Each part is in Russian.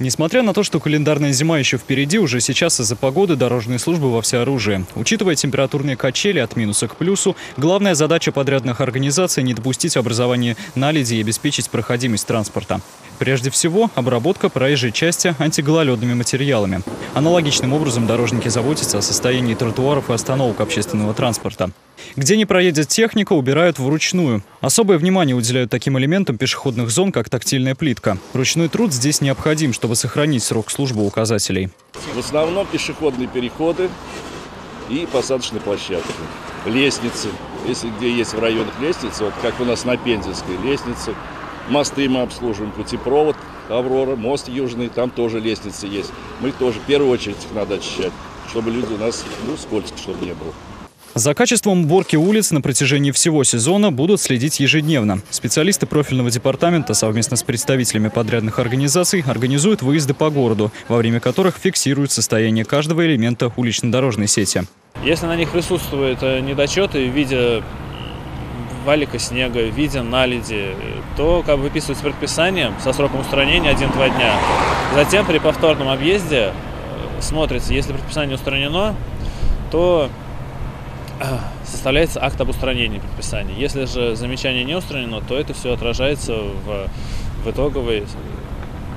Несмотря на то, что календарная зима еще впереди, уже сейчас из-за погоды дорожные службы во всеоружии. Учитывая температурные качели от минуса к плюсу, главная задача подрядных организаций – не допустить образования наледи и обеспечить проходимость транспорта. Прежде всего, обработка проезжей части антигололедными материалами. Аналогичным образом дорожники заботятся о состоянии тротуаров и остановок общественного транспорта. Где не проедет техника, убирают вручную. Особое внимание уделяют таким элементам пешеходных зон, как тактильная плитка. Ручной труд здесь необходим, чтобы сохранить срок службы указателей. В основном пешеходные переходы и посадочные площадки. Лестницы. Если где есть в районах лестницы, вот как у нас на Пензенской лестнице, Мосты мы обслуживаем, путепровод, Аврора, мост Южный, там тоже лестницы есть. Мы тоже в первую очередь их надо очищать, чтобы люди у нас, ну, скользко, чтобы не было. За качеством уборки улиц на протяжении всего сезона будут следить ежедневно. Специалисты профильного департамента совместно с представителями подрядных организаций организуют выезды по городу, во время которых фиксируют состояние каждого элемента улично-дорожной сети. Если на них присутствуют э, недочеты в виде валика снега, в виде наледи, то как бы выписывается предписание со сроком устранения 1-2 дня. Затем при повторном объезде э, смотрится, если предписание устранено, то составляется акт об устранении предписания. Если же замечание не устранено, то это все отражается в, в итоговой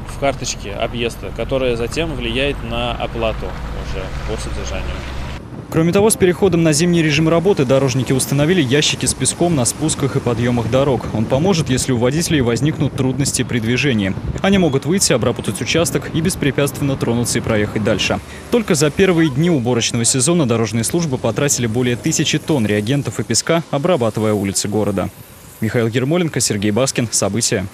в карточке объезда, которая затем влияет на оплату уже по содержанию. Кроме того, с переходом на зимний режим работы дорожники установили ящики с песком на спусках и подъемах дорог. Он поможет, если у водителей возникнут трудности при движении. Они могут выйти, обработать участок и беспрепятственно тронуться и проехать дальше. Только за первые дни уборочного сезона дорожные службы потратили более тысячи тонн реагентов и песка, обрабатывая улицы города. Михаил Ермоленко, Сергей Баскин. События.